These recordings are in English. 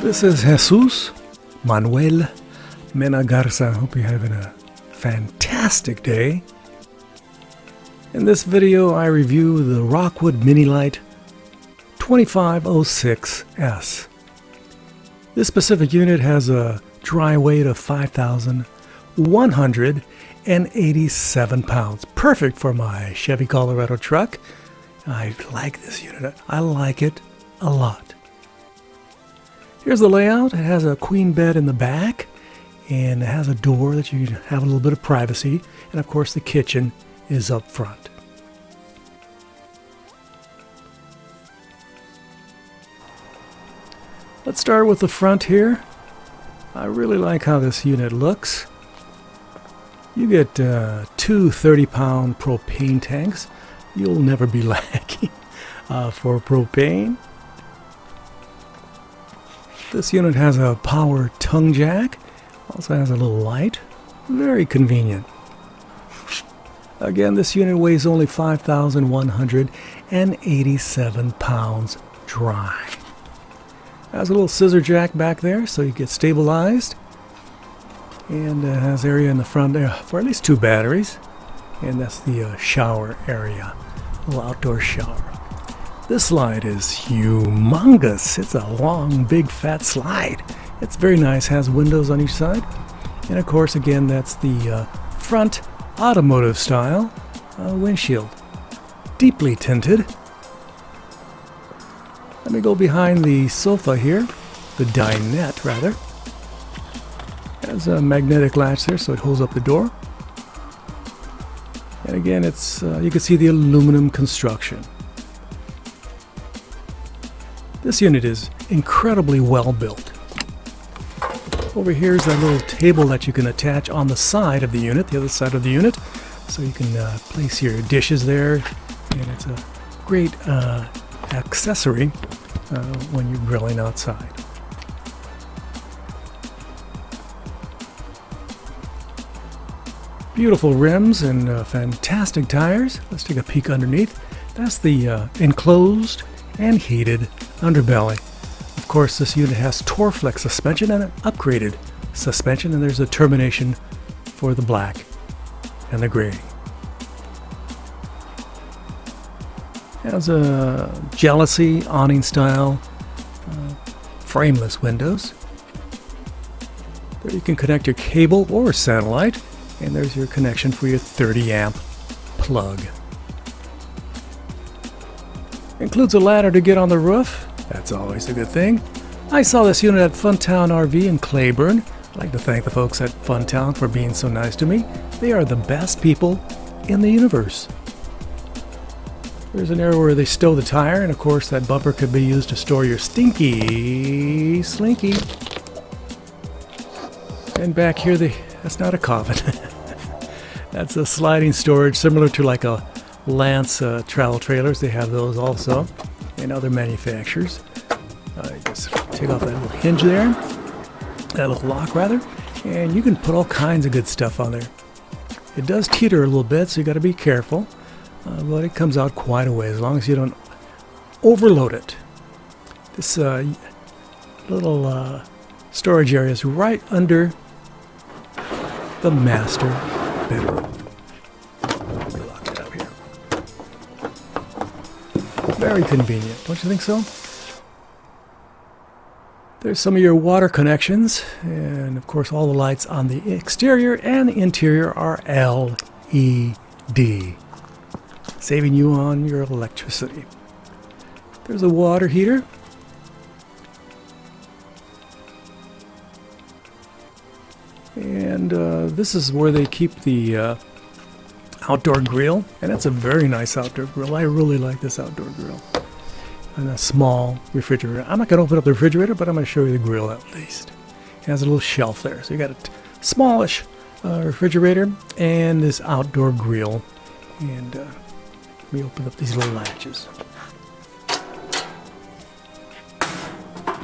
This is Jesus Manuel Mena Garza. Hope you're having a fantastic day. In this video, I review the Rockwood Mini-Lite 2506S. This specific unit has a dry weight of 5,187 pounds. Perfect for my Chevy Colorado truck. I like this unit. I like it a lot. Here's the layout. It has a queen bed in the back and it has a door that you have a little bit of privacy. And of course the kitchen is up front. Let's start with the front here. I really like how this unit looks. You get uh, two 30 pound propane tanks. You'll never be lacking uh, for propane. This unit has a power tongue jack. Also has a little light. Very convenient. Again, this unit weighs only 5,187 pounds dry. Has a little scissor jack back there so you get stabilized. And uh, has area in the front there for at least two batteries. And that's the uh, shower area. Little outdoor shower. This slide is humongous. It's a long, big, fat slide. It's very nice, has windows on each side. And of course, again, that's the uh, front automotive style uh, windshield. Deeply tinted. Let me go behind the sofa here, the dinette rather. Has a magnetic latch there so it holds up the door. And again, it's uh, you can see the aluminum construction. This unit is incredibly well built. Over here is that little table that you can attach on the side of the unit, the other side of the unit. So you can uh, place your dishes there, and it's a great uh, accessory uh, when you're grilling outside. Beautiful rims and uh, fantastic tires. Let's take a peek underneath. That's the uh, enclosed and heated underbelly. Of course, this unit has Torflex suspension and an upgraded suspension, and there's a termination for the black and the gray. Has a jalousie awning style uh, frameless windows. There you can connect your cable or satellite, and there's your connection for your 30 amp plug. Includes a ladder to get on the roof. That's always a good thing. I saw this unit at Funtown RV in Cleburne. I'd like to thank the folks at Funtown for being so nice to me. They are the best people in the universe. There's an area where they stow the tire, and of course that bumper could be used to store your stinky slinky. And back here, they, that's not a coffin. that's a sliding storage similar to like a Lance uh, travel trailers. They have those also, and other manufacturers. Uh, just take off that little hinge there, that little lock rather, and you can put all kinds of good stuff on there. It does teeter a little bit, so you got to be careful, uh, but it comes out quite a way as long as you don't overload it. This uh, little uh, storage area is right under the master bedroom. Very convenient, don't you think so? There's some of your water connections, and of course all the lights on the exterior and the interior are LED, saving you on your electricity. There's a water heater. And uh, this is where they keep the uh, outdoor grill, and it's a very nice outdoor grill. I really like this outdoor grill. And a small refrigerator. I'm not going to open up the refrigerator, but I'm going to show you the grill at least. It has a little shelf there, so you got a smallish uh, refrigerator and this outdoor grill. And uh, me open up these little latches.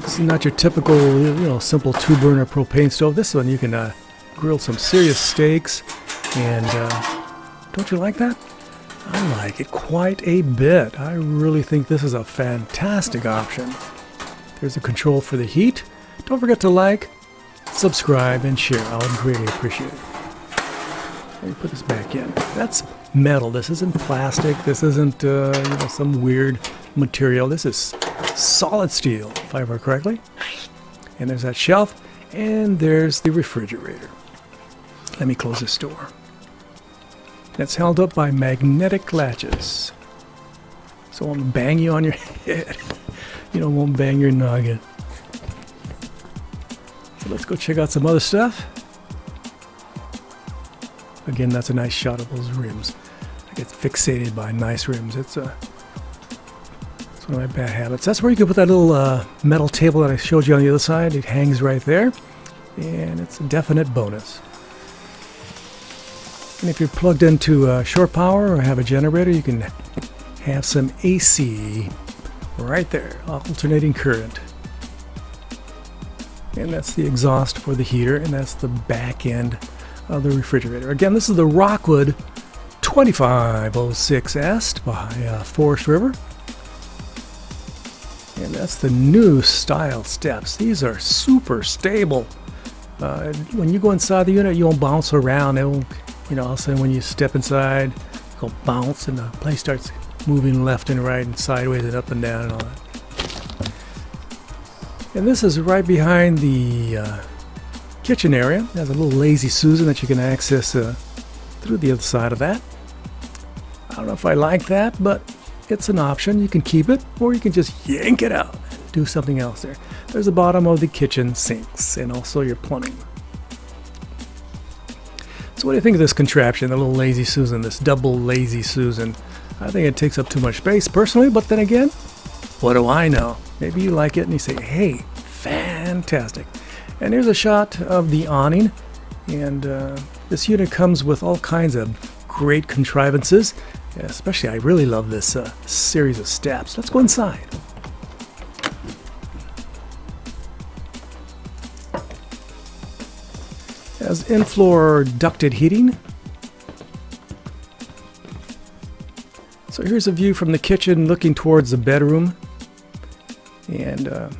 This is not your typical, you know, simple two-burner propane stove. This one you can uh, grill some serious steaks and uh, don't you like that? I like it quite a bit. I really think this is a fantastic option. There's a control for the heat. Don't forget to like, subscribe, and share. I would greatly appreciate it. Let me put this back in. That's metal. This isn't plastic. This isn't uh, you know, some weird material. This is solid steel, if I remember correctly. And there's that shelf, and there's the refrigerator. Let me close this door. That's held up by magnetic latches. So I won't bang you on your head. you know, won't bang your noggin. So let's go check out some other stuff. Again, that's a nice shot of those rims. I get fixated by nice rims. It's a it's one of my bad habits. That's where you can put that little uh, metal table that I showed you on the other side. It hangs right there, and it's a definite bonus. And if you're plugged into uh, shore power or have a generator, you can have some AC right there, alternating current. And that's the exhaust for the heater, and that's the back end of the refrigerator. Again, this is the Rockwood 2506S by uh, Forest River. And that's the new style steps. These are super stable. Uh, when you go inside the unit, you won't bounce around. It will, you know, all of a sudden when you step inside, it'll bounce and the place starts moving left and right and sideways and up and down and all that. And this is right behind the uh, kitchen area. There's a little lazy Susan that you can access uh, through the other side of that. I don't know if I like that, but it's an option. You can keep it, or you can just yank it out and do something else there. There's the bottom of the kitchen sinks and also your plumbing. So what do you think of this contraption, the little lazy Susan, this double lazy Susan? I think it takes up too much space personally, but then again, what do I know? Maybe you like it and you say, hey, fantastic. And here's a shot of the awning. And uh, this unit comes with all kinds of great contrivances. Especially, I really love this uh, series of steps. Let's go inside. Has in-floor ducted heating. So here's a view from the kitchen looking towards the bedroom. And uh,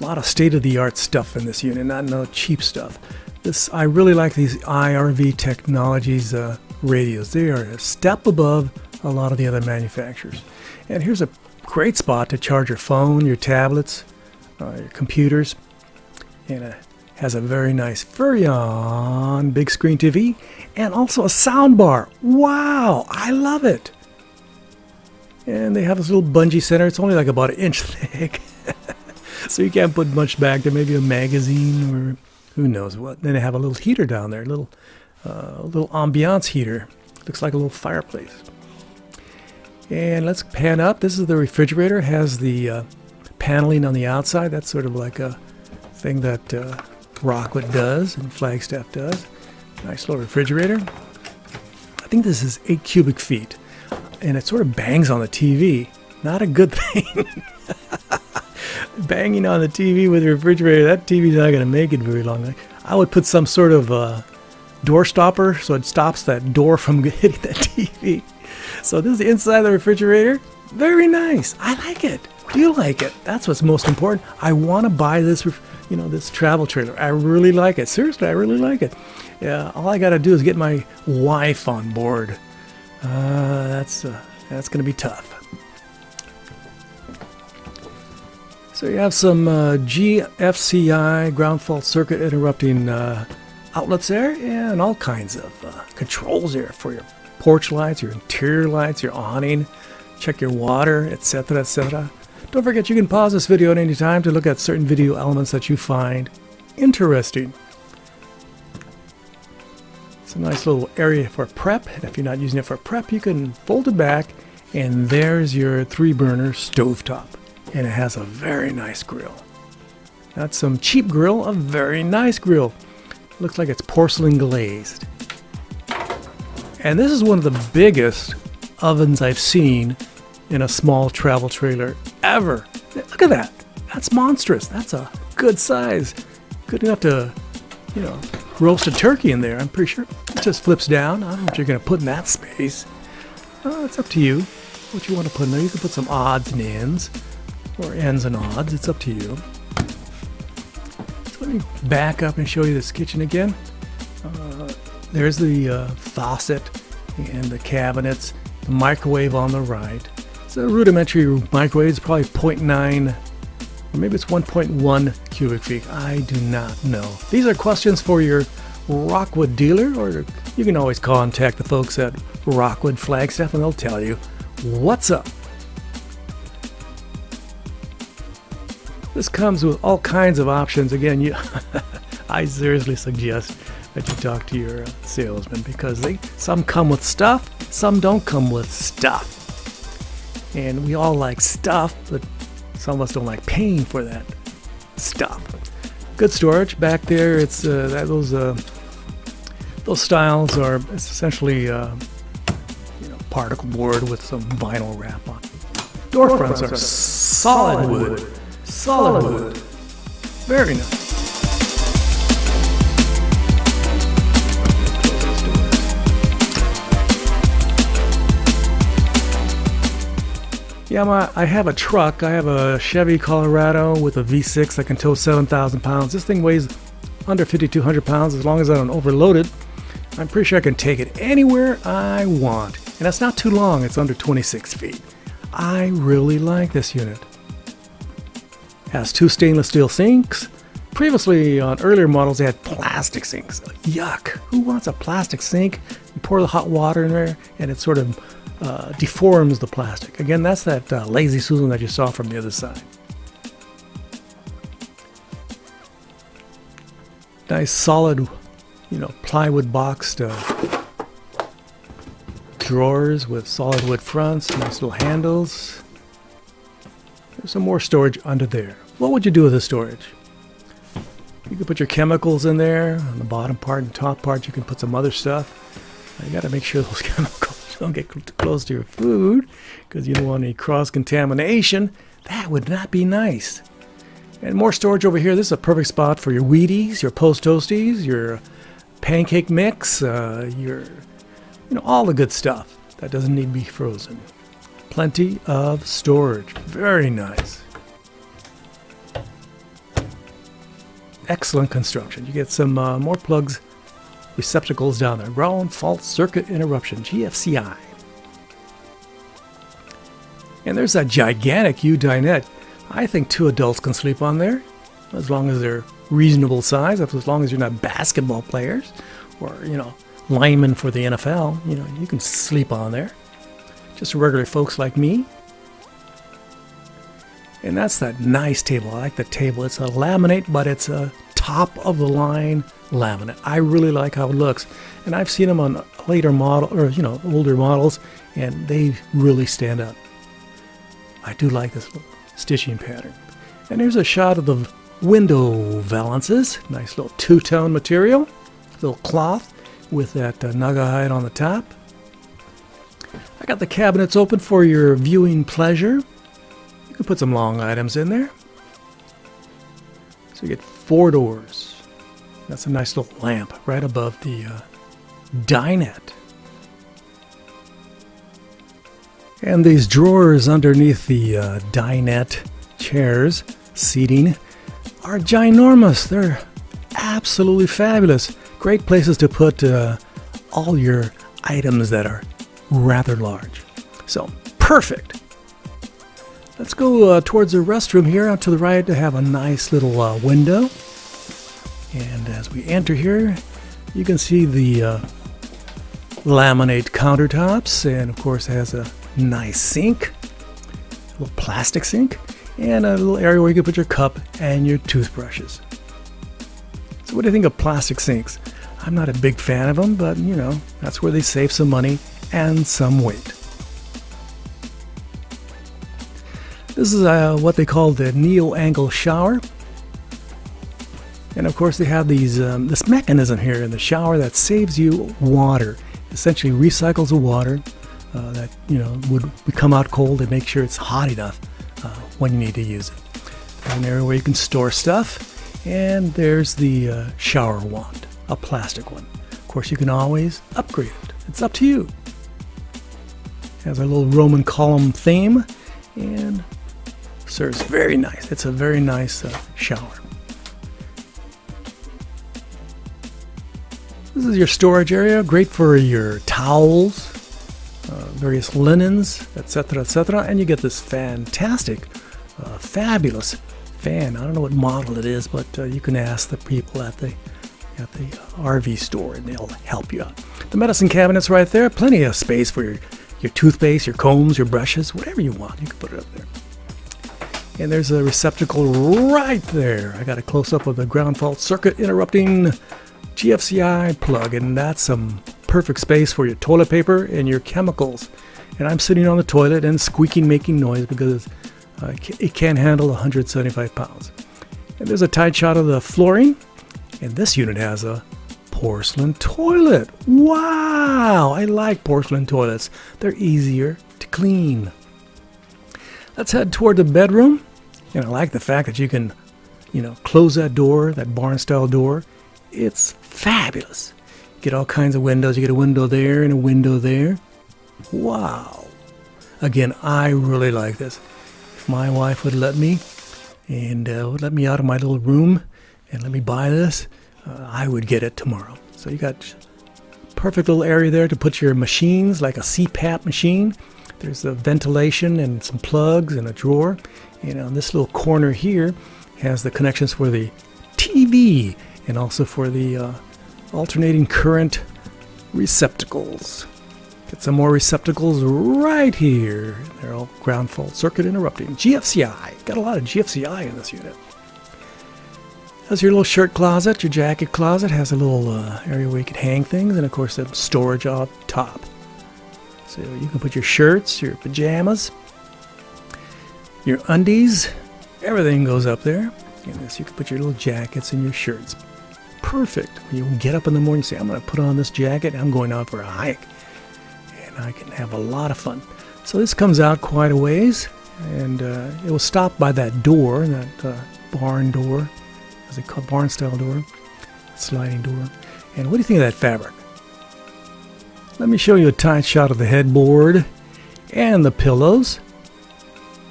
a lot of state-of-the-art stuff in this unit, not no cheap stuff. This I really like these IRV Technologies uh, radios. They are a step above a lot of the other manufacturers. And here's a great spot to charge your phone, your tablets, uh, your computers. And it has a very nice Furrion big screen TV and also a sound bar. Wow, I love it. And they have this little bungee center. It's only like about an inch thick. so you can't put much back there. Maybe a magazine or who knows what. Then they have a little heater down there, a little, uh, little ambiance heater. Looks like a little fireplace. And let's pan up. This is the refrigerator. It has the uh, paneling on the outside. That's sort of like a thing that uh, Rockwood does and Flagstaff does. Nice little refrigerator. I think this is eight cubic feet and it sort of bangs on the TV. Not a good thing. Banging on the TV with a refrigerator, that TV's not going to make it very long. I would put some sort of uh, door stopper so it stops that door from hitting that TV. So this is the inside of the refrigerator. Very nice. I like it. Do you like it? That's what's most important. I want to buy this, you know, this travel trailer. I really like it. Seriously, I really like it. Yeah, all I got to do is get my wife on board. Uh, that's uh, that's going to be tough. So you have some uh, GFCI ground fault circuit interrupting uh, outlets there, and all kinds of uh, controls there for your porch lights, your interior lights, your awning, check your water, etc., etc. Don't forget you can pause this video at any time to look at certain video elements that you find interesting. It's a nice little area for prep. And if you're not using it for prep, you can fold it back and there's your three burner stovetop. And it has a very nice grill. Not some cheap grill, a very nice grill. Looks like it's porcelain glazed. And this is one of the biggest ovens I've seen in a small travel trailer ever. Look at that. That's monstrous. That's a good size. Good enough to, you know, roast a turkey in there, I'm pretty sure. It just flips down. I don't know what you're going to put in that space. Uh, it's up to you what you want to put in there. You can put some odds and ends. or ends and odds. It's up to you. So let me back up and show you this kitchen again. Uh, there's the uh, faucet and the cabinets, the microwave on the right. It's a rudimentary microwave. It's probably 0.9 or maybe it's 1.1 cubic feet. I do not know. These are questions for your Rockwood dealer, or you can always contact the folks at Rockwood Flagstaff and they'll tell you what's up. This comes with all kinds of options. Again, you, I seriously suggest that you talk to your salesman because they some come with stuff, some don't come with stuff. And we all like stuff, but some of us don't like paying for that stuff. Good storage back there. It's uh, that, those uh, those styles are essentially uh, you know, particle board with some vinyl wrap on. Door fronts are solid wood. Solid wood. Very nice. Yeah, my, I have a truck. I have a Chevy Colorado with a V6 that can tow 7,000 pounds. This thing weighs under 5,200 pounds as long as I don't overload it. I'm pretty sure I can take it anywhere I want. And that's not too long, it's under 26 feet. I really like this unit. Has two stainless steel sinks. Previously, on earlier models, they had plastic sinks. Yuck! Who wants a plastic sink? You pour the hot water in there, and it sort of uh, deforms the plastic. Again, that's that uh, lazy Susan that you saw from the other side. Nice solid you know, plywood boxed uh, drawers with solid wood fronts, nice little handles. There's some more storage under there. What would you do with the storage? You could put your chemicals in there. On the bottom part and top part, you can put some other stuff. You got to make sure those chemicals don't get close to your food because you don't want any cross contamination. That would not be nice. And more storage over here. This is a perfect spot for your Wheaties, your Post Toasties, your pancake mix, uh, your, you know, all the good stuff that doesn't need to be frozen. Plenty of storage. Very nice. Excellent construction. You get some uh, more plugs, receptacles down there. Ground fault circuit interruption, GFCI. And there's that gigantic U dinette. I think two adults can sleep on there, as long as they're reasonable size, as long as you're not basketball players or, you know, linemen for the NFL. You know, you can sleep on there. Just regular folks like me. And that's that nice table. I like the table. It's a laminate, but it's a top of the line laminate. I really like how it looks. And I've seen them on later model or you know, older models and they really stand up. I do like this stitching pattern. And here's a shot of the window valances. Nice little two-tone material. Little cloth with that uh, hide on the top. I got the cabinets open for your viewing pleasure. You can put some long items in there. So you get four doors. That's a nice little lamp right above the uh, dinette. And these drawers underneath the uh, dinette chairs, seating, are ginormous. They're absolutely fabulous. Great places to put uh, all your items that are rather large. So, perfect. Let's go uh, towards the restroom here out to the right to have a nice little uh, window. And as we enter here, you can see the uh, laminate countertops, and of course, has a nice sink, a little plastic sink and a little area where you can put your cup and your toothbrushes. So what do you think of plastic sinks? I'm not a big fan of them, but you know, that's where they save some money and some weight. This is uh, what they call the neo-angle shower. And of course they have these um, this mechanism here in the shower that saves you water. Essentially recycles the water uh, that you know would come out cold and make sure it's hot enough uh, when you need to use it. There's an area where you can store stuff, and there's the uh, shower wand, a plastic one. Of course, you can always upgrade it. It's up to you. Has a little Roman column theme and serves very nice. It's a very nice uh, shower. This is your storage area, great for your towels, uh, various linens, etc., etc. And you get this fantastic, uh, fabulous fan. I don't know what model it is, but uh, you can ask the people at the at the RV store, and they'll help you out. The medicine cabinet's right there. Plenty of space for your your toothpaste, your combs, your brushes, whatever you want. You can put it up there. And there's a receptacle right there. I got a close up of the ground fault circuit interrupting GFCI plug, and that's some perfect space for your toilet paper and your chemicals. And I'm sitting on the toilet and squeaking, making noise because uh, it can't handle 175 pounds. And there's a tight shot of the flooring, and this unit has a porcelain toilet. Wow, I like porcelain toilets. They're easier to clean. Let's head toward the bedroom. And I like the fact that you can, you know, close that door, that barn style door. It's fabulous. Get all kinds of windows. You get a window there and a window there. Wow. Again, I really like this. If my wife would let me and uh, would let me out of my little room and let me buy this, uh, I would get it tomorrow. So you got perfect little area there to put your machines, like a CPAP machine. There's a ventilation and some plugs and a drawer. And on this little corner here has the connections for the TV and also for the uh, alternating current receptacles. Get some more receptacles right here. They're all ground fault circuit interrupting. GFCI. Got a lot of GFCI in this unit. That's your little shirt closet, your jacket closet has a little uh, area where you can hang things, and of course, the storage up top. So you can put your shirts, your pajamas, your undies, everything goes up there. And this, you can put your little jackets and your shirts. Perfect. You get up in the morning, say, I'm going to put on this jacket, I'm going out for a hike. And I can have a lot of fun. So this comes out quite a ways, and uh, it will stop by that door, that uh, barn door as they call barn style door, sliding door. And what do you think of that fabric? Let me show you a tight shot of the headboard and the pillows.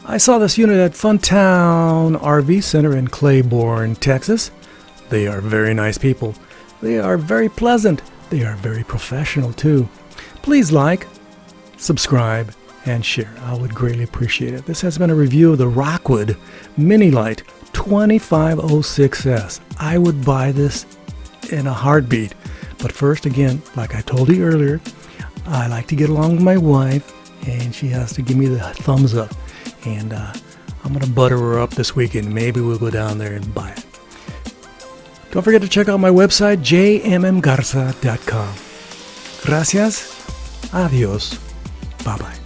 I saw this unit at Funtown RV Center in Cleburne, Texas. They are very nice people. They are very pleasant. They are very professional too. Please like, subscribe, and share. I would greatly appreciate it. This has been a review of the Rockwood Mini Lite 2506S. I would buy this in a heartbeat. But first, again, like I told you earlier, I like to get along with my wife, and she has to give me the thumbs up. And uh, I'm going to butter her up this weekend. Maybe we'll go down there and buy it. Don't forget to check out my website, jmmgarza.com. Gracias. Adios. Bye bye.